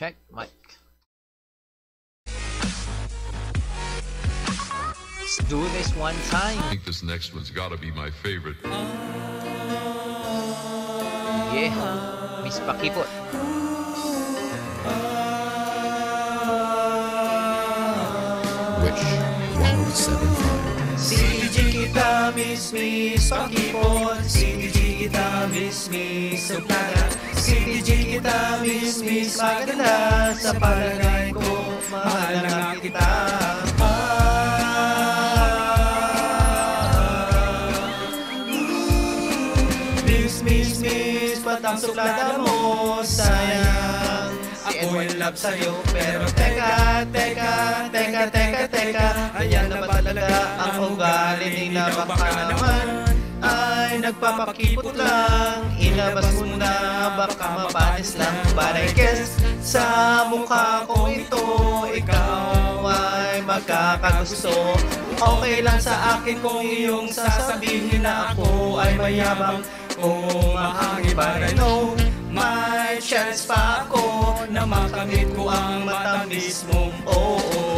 Check, mic. Let's do this one time. I think this next one's got to be my favorite. Yeah, Miss Pakipot. Wish 1075. CDG kita miss miss pakipot CDG kita miss miss suplada CDG kita miss miss maganda Sa palagay ko. Mahal na kita. Miss miss miss patang suplada mo. Sayang ako in love sa'yo. Pero teka, teka, teka, teka, teka. Ayan na ba talaga ang ugali nila? Baka naman ay nagpapakipot lang. Ilabas mo na, baka mapanis lang. I guess sa mukha ko ito Ikaw ay magkakagusto. Okay lang sa akin kung iyong sasabihin na ako ay mayabang Kung mahangin But I know may chance pa ako Na makamit ko ang matamis mong oo.